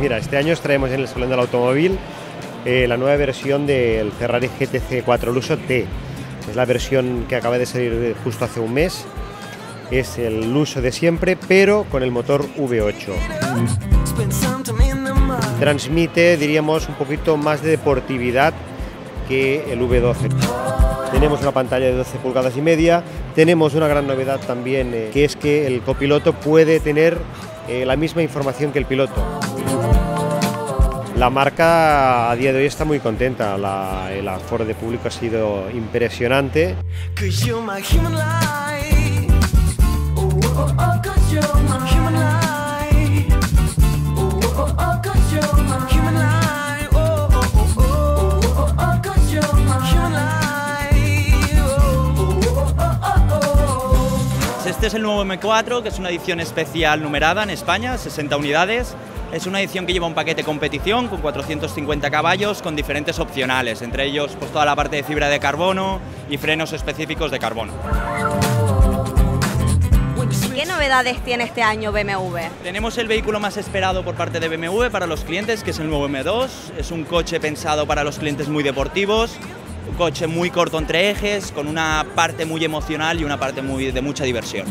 Mira, este año traemos en el Salón del Automóvil eh, la nueva versión del Ferrari GTC 4 Lusso T. Es la versión que acaba de salir justo hace un mes. Es el uso de siempre, pero con el motor V8. Transmite, diríamos, un poquito más de deportividad que el V12. Tenemos una pantalla de 12 pulgadas y media. Tenemos una gran novedad también, eh, que es que el copiloto puede tener eh, la misma información que el piloto. La marca a día de hoy está muy contenta, el aforo de público ha sido impresionante. Este es el nuevo M4, que es una edición especial numerada en España, 60 unidades. Es una edición que lleva un paquete competición con 450 caballos con diferentes opcionales, entre ellos pues, toda la parte de fibra de carbono y frenos específicos de carbono. ¿Qué novedades tiene este año BMW? Tenemos el vehículo más esperado por parte de BMW para los clientes, que es el nuevo M2. Es un coche pensado para los clientes muy deportivos, un coche muy corto entre ejes, con una parte muy emocional y una parte muy, de mucha diversión.